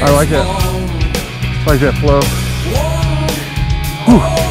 I like it. I like that flow. Whew.